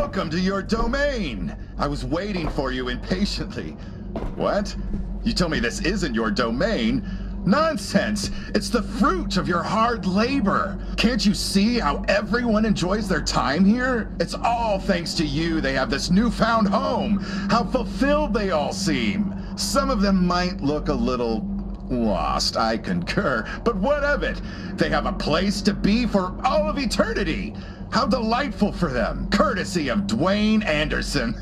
Welcome to your domain. I was waiting for you impatiently. What? You tell me this isn't your domain? Nonsense! It's the fruit of your hard labor. Can't you see how everyone enjoys their time here? It's all thanks to you they have this newfound home. How fulfilled they all seem. Some of them might look a little lost, I concur, but what of it? They have a place to be for all of eternity. How delightful for them, courtesy of Dwight Anderson.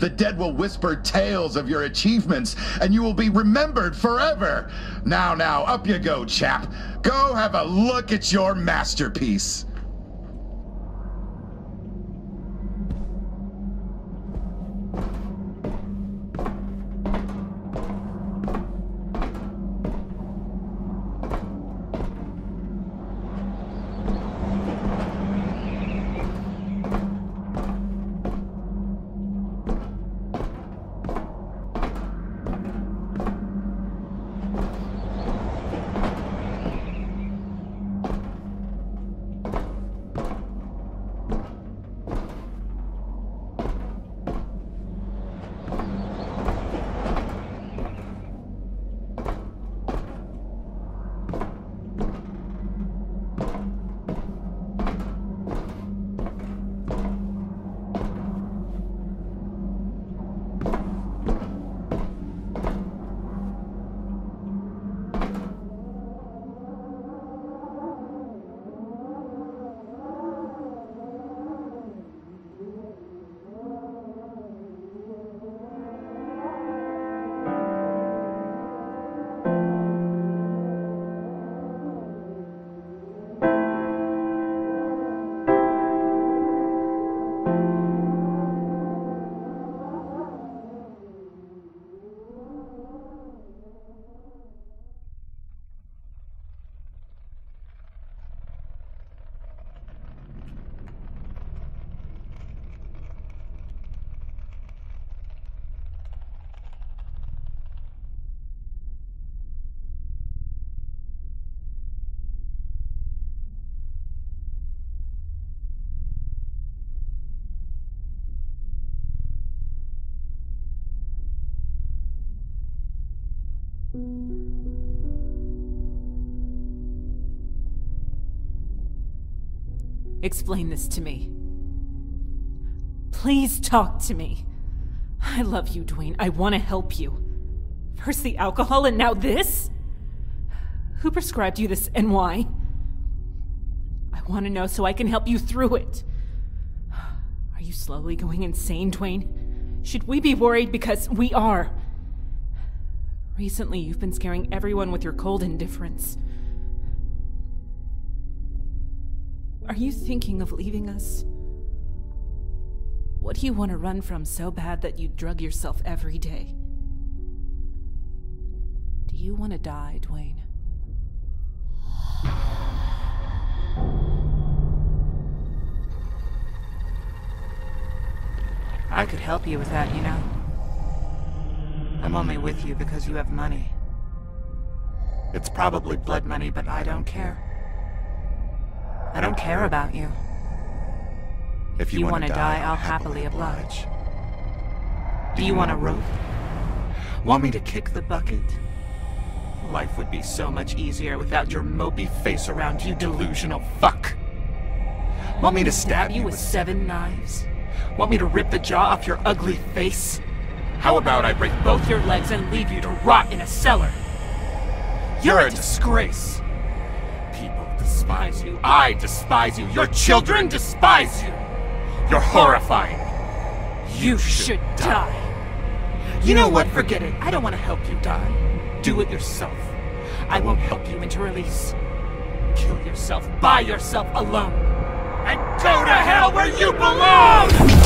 the dead will whisper tales of your achievements, and you will be remembered forever. Now, now, up you go, chap. Go have a look at your masterpiece. Explain this to me. Please talk to me. I love you, Dwight. I want to help you. First the alcohol and now this? Who prescribed you this and why? I want to know so I can help you through it. Are you slowly going insane, Dwight? Should we be worried because we are? Recently, you've been scaring everyone with your cold indifference. Are you thinking of leaving us? What do you want to run from so bad that you drug yourself every day? Do you want to die, Dwight? I could help you with that, you know. I'm only with you because you have money. It's probably blood money, but I don't care. I don't care about you. If you, you want to die, die, I'll happily oblige. Do you want a rope? Want me to kick the bucket? Life would be so much easier without your mopey face around, you delusional fuck. Want me to stab you with seven knives? Want me to rip the jaw off your ugly face? How about I break both your legs and leave you to rot in a cellar? You're a disgrace. People despise you. I despise you. Your children despise you. You're horrifying. You should die. You know what? Forget it. I don't want to help you die. Do it yourself. I won't help you into release. Kill yourself by yourself alone. And go to hell where you belong!